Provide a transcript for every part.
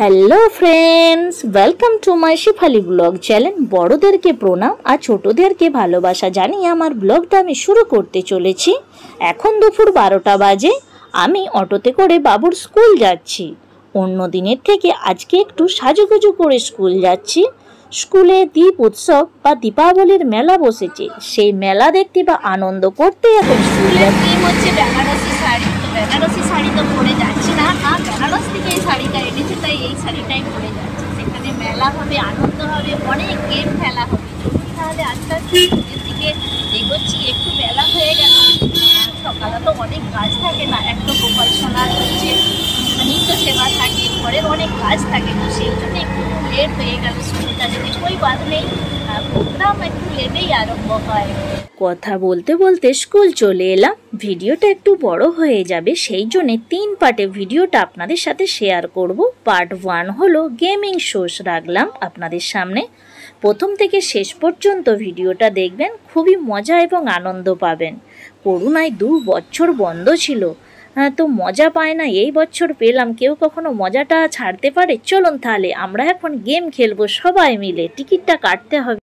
Hello friends welcome to my Shefali blog channel বড়দেরকে প্রণাম আর ছোটদেরকে ভালোবাসা জানিয়ে আমার ব্লগটা আমি শুরু করতে চলেছি। এখন দুপুর বারোটা বাজে। আমি অটোতে করে বাবুর স্কুল যাচ্ছি। অন্য দিনের থেকে আজকে একটু সাজুগুজু করে স্কুল যাচ্ছি। স্কুলে দ্বীপ উৎসব বা দীপাবলির মেলা বসেছে। সেই মেলা দেখতে বা আনন্দ করতে এখন স্কুল হচ্ছে বেনারসি শাড়ি। বেনারসি শাড়ি তো পরে যাচ্ছি না। বেনারস থেকে এই শাড়িটা এনেছে, তাই এই শাড়িটাই পরে যাচ্ছে। সেখানে মেলা হবে, আনন্দ হবে, অনেক গেম খেলা হবে। চলুন তাহলে আস্তে আস্তে দিকে এগোচ্ছি, একটু বেলা হয়ে গেল, সকালে তো অনেক কাজ থাকে না একটা গোপাল সোনার হচ্ছে, নিত্য সেবা থাকে, ঘরের অনেক কাজ থাকে, তো সেই জন্য একটু লেট হয়ে গেল, স্কুলটা যদি কই বাদ নেই। আরম্ভ হয়। কথা বলতে বলতে স্কুল চলে এলাম। ভিডিওটা একটু বড় হয়ে যাবে সেই জন্যে তিন পার্টে ভিডিওটা আপনাদের সাথে শেয়ার করব। পার্ট ওয়ান হলো গেমিং শোস রাখলাম আপনাদের সামনে। প্রথম থেকে শেষ পর্যন্ত ভিডিওটা দেখবেন খুবই মজা এবং আনন্দ পাবেন। করোনায় দু বছর বন্ধ ছিল। হ্যাঁ, তো মজা পায় না এই বছর পেলাম। কেউ কখনো মজাটা ছাড়তে পারে? চলুন তাহলে আমরা এখন গেম খেলব সবাই মিলে। টিকিটটা কাটতে হবে।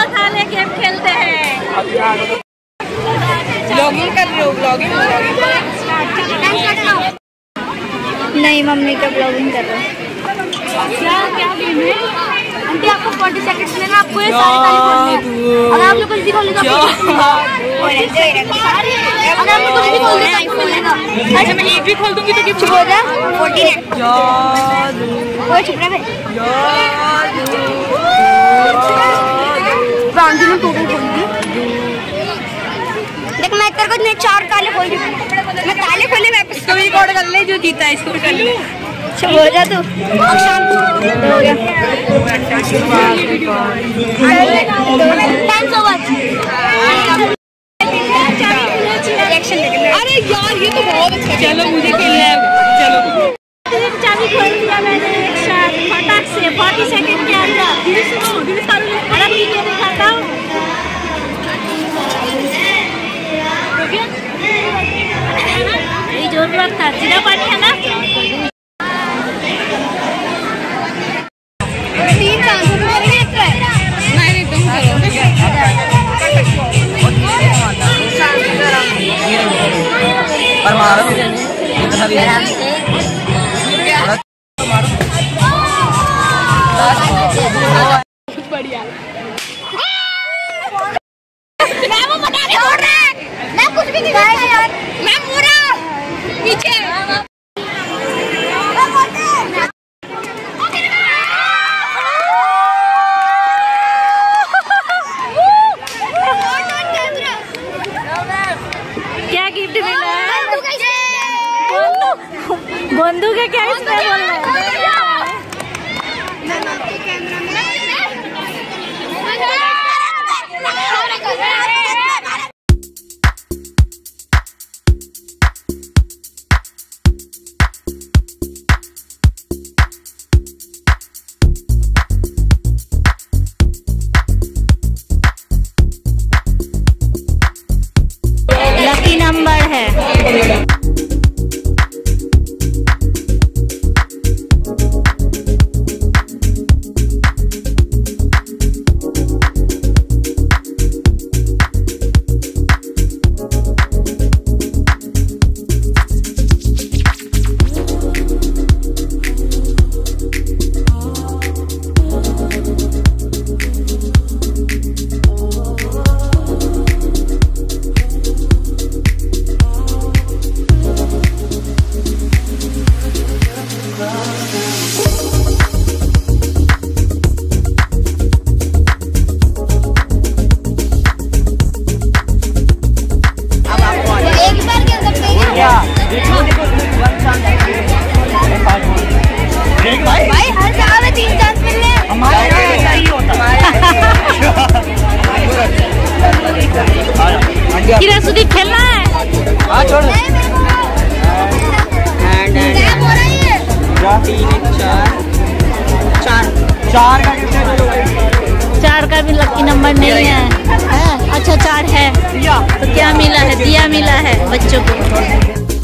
गेम खेलते हैं। ब्लॉगिंग कर हो ब्लॉगिंग नहीं मम्मी का ब्लॉगिंग कर क्या क्या गेम है। आंटी आपको फोर्टी आपको ये अगर आप लोग कुछ भी खोलेगा अगर आप लोग कुछ भी मिलेगा अच्छा मैं एक भी खोल दूँगी तो गिफ्ट हो फोर्टी छुप रहा है बांधी में टोटल खोल दी देख मैं तेरे को इतने चार ताले खोल दी मैं ताले खोले मैं इसको भी रिकॉर्ड कर ले जो जीता है इसको भी कर ले। चुप हो जा तू। शांत हो गया। थैंक्स सो मच अरे यार ये तो बहुत अच्छा चलो मुझे खेलना है। चलो। चाबी खोल दिया मैंने साथ फटाक से 40 सेकंड के अंदर। बहुत बढ़िया। चार है। तो क्या मिला है? दिया मिला है बच्चों को।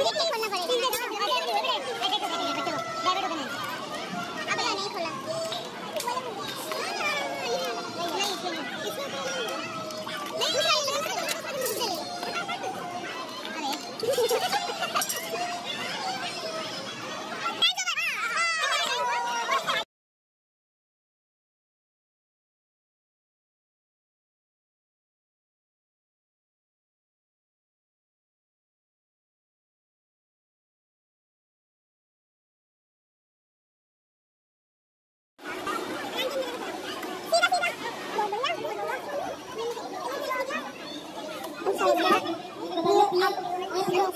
Look at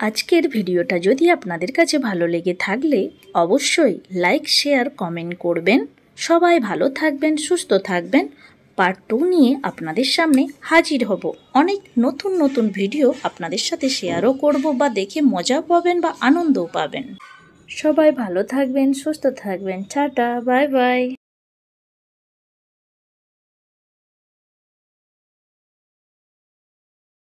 আজকের ভিডিওটা যদি আপনাদের কাছে ভালো লেগে থাকলে অবশ্যই লাইক, শেয়ার, কমেন্ট করবেন। সবাই ভালো থাকবেন, সুস্থ থাকবেন। পার্ট টু নিয়ে আপনাদের সামনে হাজির হব। অনেক নতুন নতুন ভিডিও আপনাদের সাথে শেয়ারও করব বা দেখে মজা পাবেন বা আনন্দও পাবেন। সবাই ভালো থাকবেন সুস্থ থাকবেন। Tata bye bye.